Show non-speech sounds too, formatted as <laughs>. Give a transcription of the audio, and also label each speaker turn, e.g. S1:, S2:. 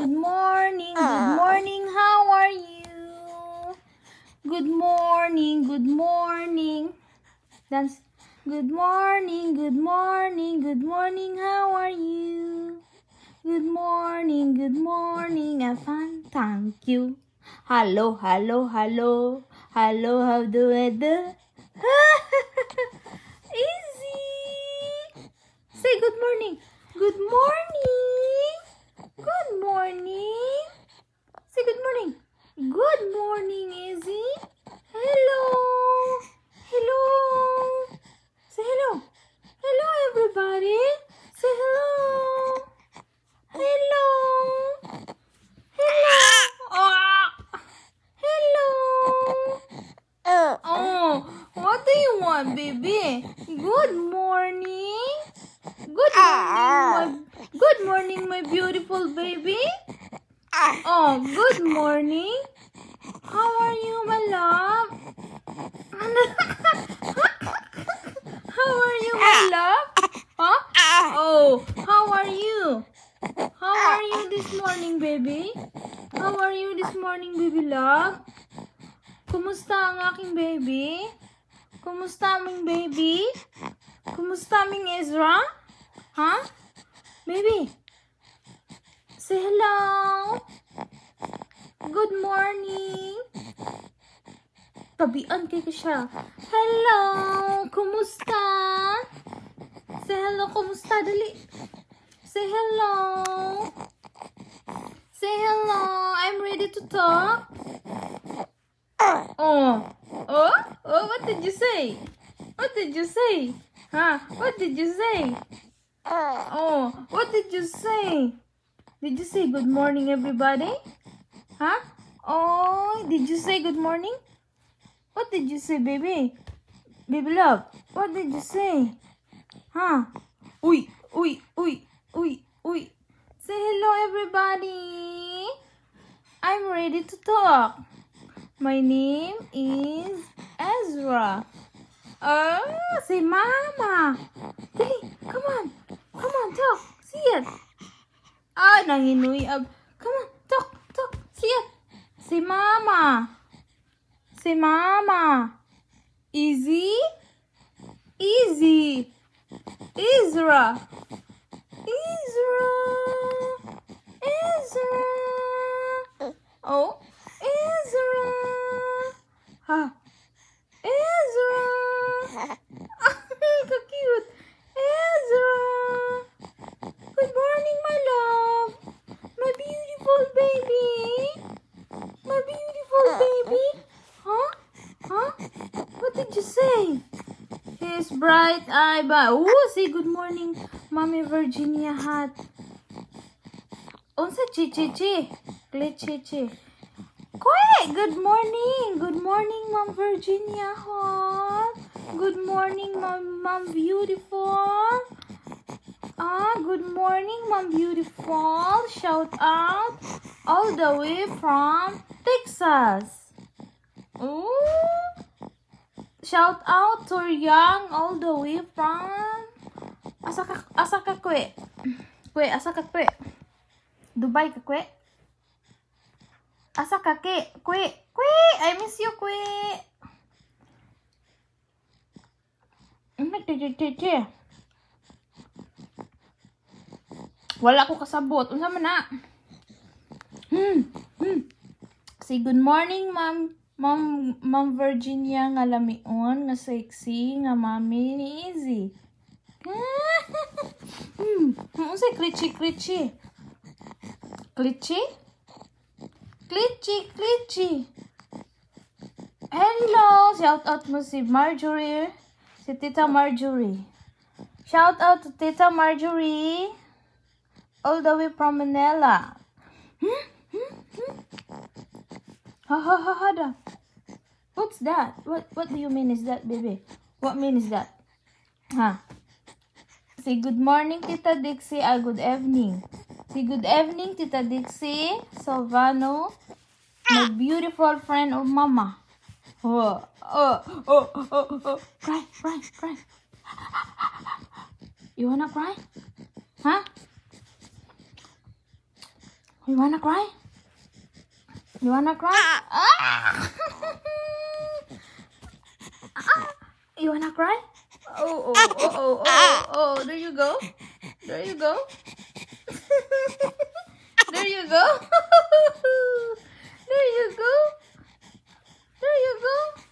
S1: good morning, good ah. morning. How are you? Good morning, good morning. Dance. Good morning, good morning, good morning. How are you? Good morning, good morning. I'm fine, thank you. Hello, hello, hello. Hello, how do I do? Eezy. Say good morning. Good morning. Good morning. Say good morning. Good morning, Izzy. Hello. Hello. Say hello. Hello, everybody. Say hello. Hello. Hello. Ah. Hello. <laughs> Oh, what do you want, baby? Good morning. Good ah, morning, my, ah. good morning, my beautiful baby. Ah. Oh, good morning. How are you, my love? <laughs> How are you, my love? Huh? Oh, how are you? How are you this morning, baby? How are you this morning, baby love? Kumusta ang aking baby? Kumusta aming baby? Kumusta aming Ezra? Huh? Baby? Say hello. Good morning. Tabian kay ka siya. Hello. Kumusta? Say hello. Kumusta? Dali. Say hello. Say hello. I'm ready to talk. Oh. Oh? Oh, what did you say? What did you say? Huh? What did you say? Oh, what did you say? Did you say good morning, everybody? Huh? Oh, did you say good morning? What did you say, baby? Baby love, what did you say? Huh? Uy, uy, uy, uy, uy. Say hello, everybody. I'm ready to talk. My name is Ezra. Oh, say mama. Dali, come on. Come on, talk. See it. Ah, nanginuy ab. Come on, talk, talk. See it. Say mama. Say mama. Eezy. Eezy. Ezra. Ezra. Ezra. Oh, Ezra. Ha. Ezra. How cute. Ezra. Good morning, my love. My beautiful baby. My beautiful baby. Huh? Huh? What did you say? His bright eye ba. Oh, say good morning, Mommy Virginia hat. Unsa chi chi chi? Kle chi chi. Quiet! Good morning! Good morning, Mom Virginia Hall. Good morning, Mom, Mom Beautiful. Ah, good morning, Mom Beautiful. Shout out all the way from Texas. Ooh. Shout out to Young all the way from Asa ka asa ka kwe? Kwe, asa ka kwe? Dubai kwe? Asa ka? Kwe, kwe, I miss you kwe. Wala ko kasabot. Unsa man na? Hmm. Hmm. Say good morning, ma'am. Ma'am, Ma'am Virginia nga lamion, nga sexy, nga mami ni Easy. <laughs> hmm. Unsa klitchy klitchy? Klitchy? Klitchy, klitchy. Hello! Shout out mo si Marjorie. Si Tita Marjorie. Shout out to Tita Marjorie. All the way from Manila. Ha ha ha ha. What's that? What what do you mean is that, baby? What mean is that? Huh? Say good morning, Tita Dixie. Ah, good evening. Say good evening, Tita Dixie. Salvano. My beautiful friend of Mama. Oh, oh, oh, oh, oh. Cry, cry, cry. You wanna cry? Huh? You wanna cry? You wanna cry? Ah. <laughs> ah. You wanna cry? Oh, oh, oh, oh, oh, oh, there you go. There you go. <laughs> <laughs> there you go. there you go. There you go.